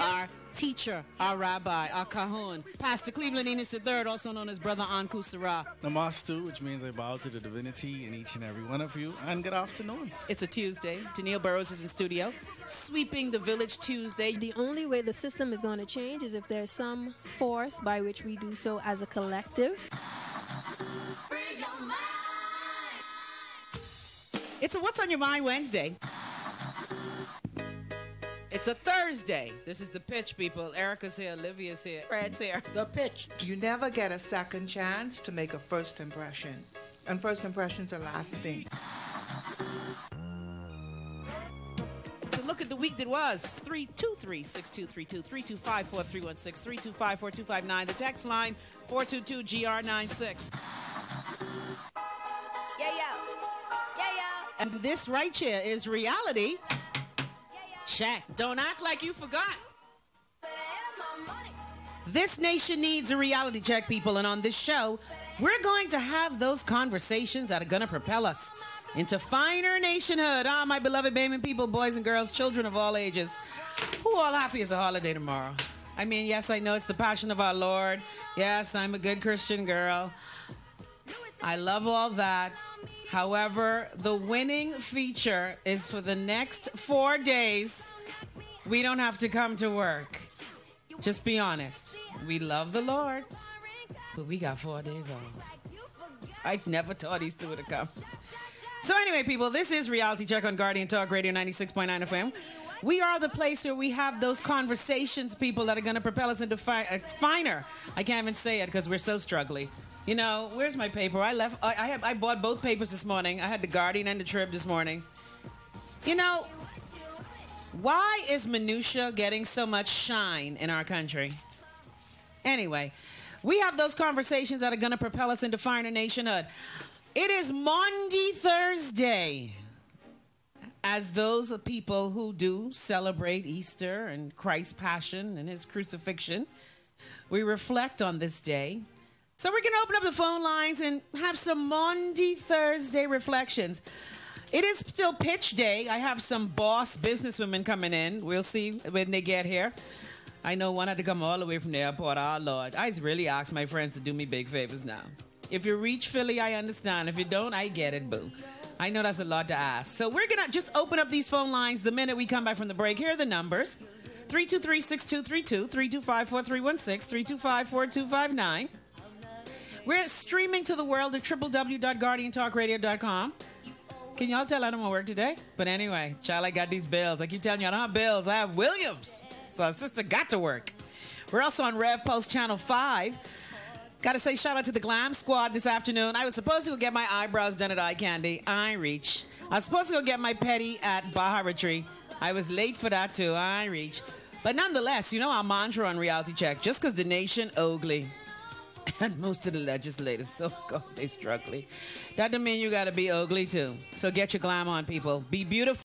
our teacher, our rabbi, our kahun, Pastor Cleveland Enos III, also known as Brother Anku Sarah. Namaste, which means I bow to the divinity in each and every one of you, and good afternoon. It's a Tuesday. Danielle Burrows is in studio, sweeping the village Tuesday. The only way the system is going to change is if there's some force by which we do so as a collective. It's a What's on Your Mind Wednesday. It's a Thursday. This is the pitch, people. Erica's here, Olivia's here, Fred's here. The pitch. You never get a second chance to make a first impression. And first impressions are lasting. To look at the week that was 323 6232 3254 316 325 4259. The text line 422 GR96. Yeah, yeah. Yeah, yeah. And this right here is reality. Check. Don't act like you forgot. This nation needs a reality check, people. And on this show, we're going to have those conversations that are going to propel us into finer nationhood. Ah, my beloved Bayman people, boys and girls, children of all ages. Who all happy is a holiday tomorrow? I mean, yes, I know it's the passion of our Lord. Yes, I'm a good Christian girl. I love all that. However, the winning feature is for the next four days. We don't have to come to work. Just be honest. We love the Lord, but we got four days off. I never thought these two would have come. So, anyway, people, this is Reality Check on Guardian Talk Radio 96.9 FM. We are the place where we have those conversations, people, that are going to propel us into fi- uh, finer. I can't even say it because we're so struggling. You know, where's my paper? I left. I, I have. I bought both papers this morning. I had the Guardian and the Trib this morning. You know, why is minutia getting so much shine in our country? Anyway, we have those conversations that are going to propel us into finer nationhood. It is Maundy Thursday. As those of people who do celebrate Easter and Christ's passion and his crucifixion, we reflect on this day. So we're going to open up the phone lines and have some Maundy Thursday reflections. It is still pitch day. I have some boss businesswomen coming in. We'll see when they get here. I know one had to come all the way from the airport. Oh, Lord. I just really ask my friends to do me big favors now. If you reach Philly, I understand. If you don't, I get it, boo. I know that's a lot to ask. So we're going to just open up these phone lines the minute we come back from the break. Here are the numbers 323 6232, 325 4316, 325 4259. We're streaming to the world at www.guardiantalkradio.com. Can y'all tell I don't want to work today? But anyway, child, I got these bills. I keep telling you, I don't have bills. I have Williams. So our sister got to work. We're also on Rev Post Channel 5. Got to say shout out to the Glam Squad this afternoon. I was supposed to go get my eyebrows done at Eye Candy. I reach. I was supposed to go get my petty at Baharatry. I was late for that too. I reach. But nonetheless, you know our mantra on Reality Check. Just because the nation ugly and most of the legislators so God they struggling. That doesn't mean you gotta be ugly too. So get your glam on, people. Be beautiful.